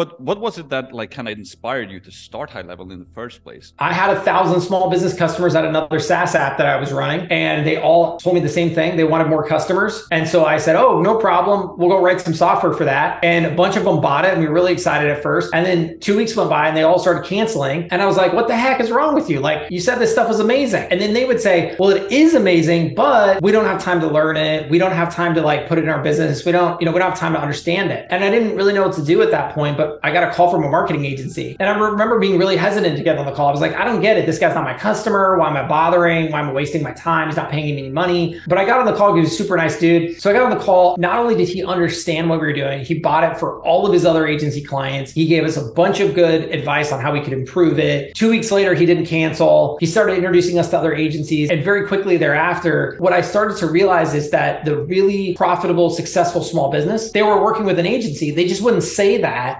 But what was it that like kind of inspired you to start High Level in the first place? I had a thousand small business customers at another SaaS app that I was running, and they all told me the same thing. They wanted more customers. And so I said, Oh, no problem. We'll go write some software for that. And a bunch of them bought it, and we were really excited at first. And then two weeks went by and they all started canceling. And I was like, What the heck is wrong with you? Like, you said this stuff was amazing. And then they would say, Well, it is amazing, but we don't have time to learn it. We don't have time to like put it in our business. We don't, you know, we don't have time to understand it. And I didn't really know what to do at that point, but I got a call from a marketing agency. And I remember being really hesitant to get on the call. I was like, I don't get it. This guy's not my customer. Why am I bothering? Why am I wasting my time? He's not paying me any money. But I got on the call. He was a super nice dude. So I got on the call. Not only did he understand what we were doing, he bought it for all of his other agency clients. He gave us a bunch of good advice on how we could improve it. Two weeks later, he didn't cancel. He started introducing us to other agencies. And very quickly thereafter, what I started to realize is that the really profitable, successful small business, they were working with an agency. They just wouldn't say that